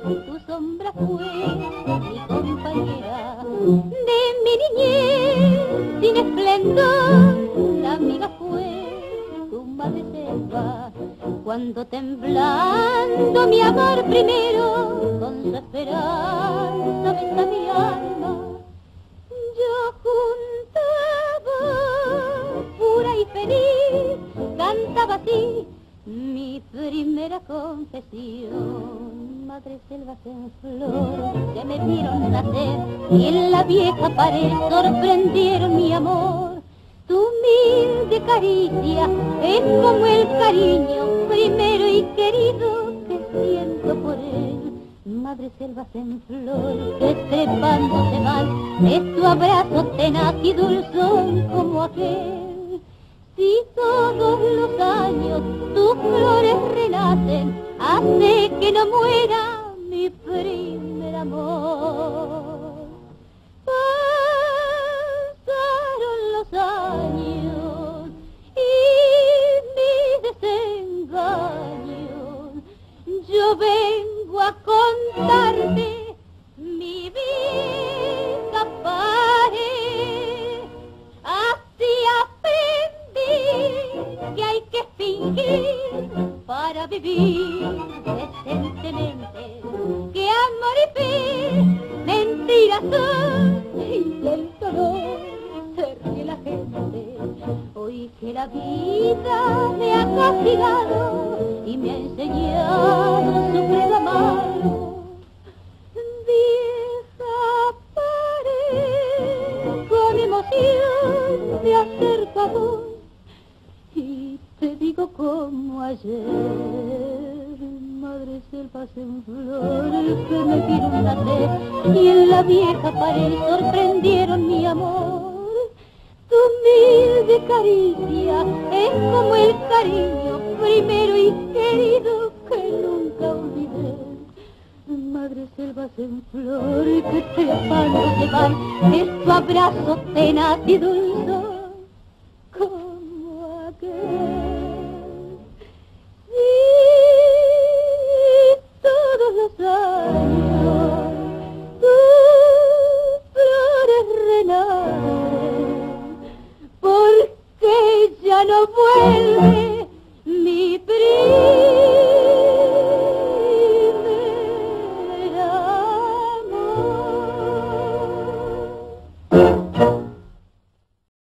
Tu sombra fue mi compañera de mi niñez, sin esplendor, la amiga fue tu madre selva, cuando temblando mi amor primero, con su esperanza besa mi alma, yo juntaba pura y feliz, cantaba así mi primera confesión. Madre selvas en flor que me vieron nacer y en la vieja pared sorprendieron mi amor. Tu humilde caricia es como el cariño primero y querido que siento por él. Madre selvas en flor que trepando se van, es tu abrazo tenaz y dulzón como aquel. Si todos los años tus flores renacen, hace que no muera mi primer amor. Pasaron los años y mis desengaños. Yo vengo a contarte mi vida paré. Así aprendí que hay que fingir para vivir decentemente. Que amor y mentiras y lento no se ríe la gente. Hoy que la vida me ha castigado y me ha enseñado su credo amargo. Vieja pared, con emoción me acerco a te como ayer, madre selvas en flores que me nacer y en la vieja pared sorprendieron mi amor. Tu humilde caricia es como el cariño primero y querido que nunca olvidé. Madre selvas en flor que trepando se van, es tu abrazo tenaz y dulce